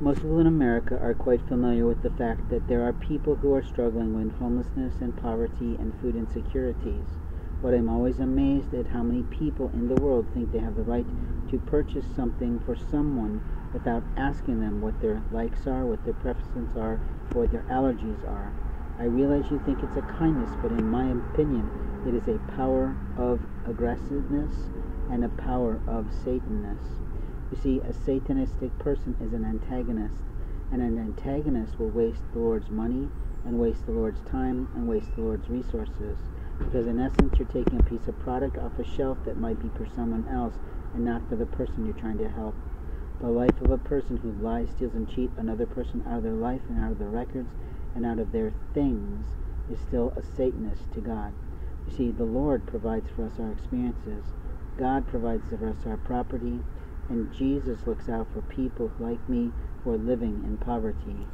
Most people in America are quite familiar with the fact that there are people who are struggling with homelessness and poverty and food insecurities. But I'm always amazed at how many people in the world think they have the right to purchase something for someone without asking them what their likes are, what their preferences are, or what their allergies are. I realize you think it's a kindness, but in my opinion, it is a power of aggressiveness and a power of Satanness. You see, a Satanistic person is an antagonist, and an antagonist will waste the Lord's money, and waste the Lord's time, and waste the Lord's resources. Because in essence, you're taking a piece of product off a shelf that might be for someone else and not for the person you're trying to help. The life of a person who lies, steals, and cheats another person out of their life and out of their records and out of their things is still a Satanist to God. You see, the Lord provides for us our experiences. God provides for us our property, and Jesus looks out for people like me who are living in poverty.